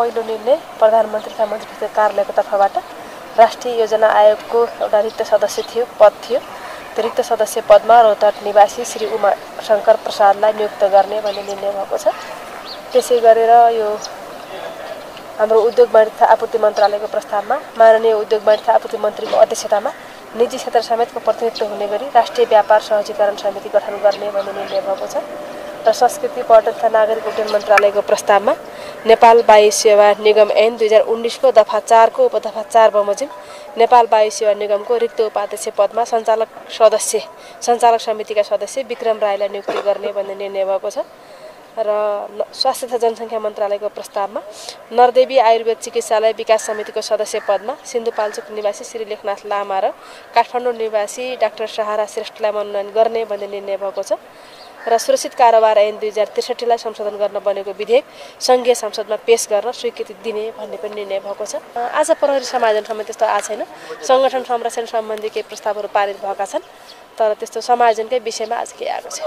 पहिलो निर्णय प्रधानमन्त्री तथा मन्त्री कार्यालयको तर्फबाट राष्ट्रिय योजना आयोगको एउटा रिक्त सदस्य थियो पद थियो। त्यो रिक्त सदस्य पदमा रौतहट निवासी श्री उमा शङ्कर प्रसादलाई नियुक्त गर्ने भन्ने निर्णय भएको छ। त्यसै गरेर यो हाम्रो उद्योग वाणिज्य आपूर्ति मन्त्रालयको प्रस्तावमा माननीय उद्योग वाणिज्य आपूर्ति मन्त्रीको अध्यक्षतामा निजी क्षेत्र समेतको प्रतिनिधित्व हुने गरी राष्ट्रिय व्यापार सहजीकरण समिति गठन गर्ने भन्ने निर्णय भएको छ। र संस्कृति पर्यटन तथा नागरिक उड्डयन मन्त्रालयको प्रस्तावमा नेपाल वायु सेवा निगम ऐन दुई हजार उन्नाइसको दफा चारको उपदफा चार बमोजिम नेपाल वायु सेवा निगमको रिक्त उपाध्यक्ष पदमा सञ्चालक सदस्य सञ्चालक समितिका सदस्य विक्रम राईलाई नियुक्ति गर्ने भन्ने निर्णय भएको छ। र स्वास्थ्य तथा जनसङ्ख्या मन्त्रालयको प्रस्तावमा नरदेवी आयुर्वेद चिकित्सालय विकास समितिको सदस्य पदमा सिन्धुपाल्चोक निवासी श्री लेखनाथ लामा र काठमाडौँ निवासी डाक्टर सहारा श्रेष्ठलाई मनोनयन गर्ने भन्ने निर्णय भएको छ। र सुरक्षित कारोबार ऐन दुई हजार त्रिसठीलाई संशोधन गर्न बनेको विधेयक सङ्घीय संसदमा पेश गर्न स्वीकृति दिने भन्ने पनि निर्णय भएको छ। आज प्रहरी समायोजन समय त्यस्तो आएको छैन। सङ्गठन संरक्षण सम्बन्धी केही प्रस्तावहरू पारित भएका छन् तर त्यस्तो समायोजनकै विषयमा आज केही आएको छ